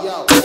yo.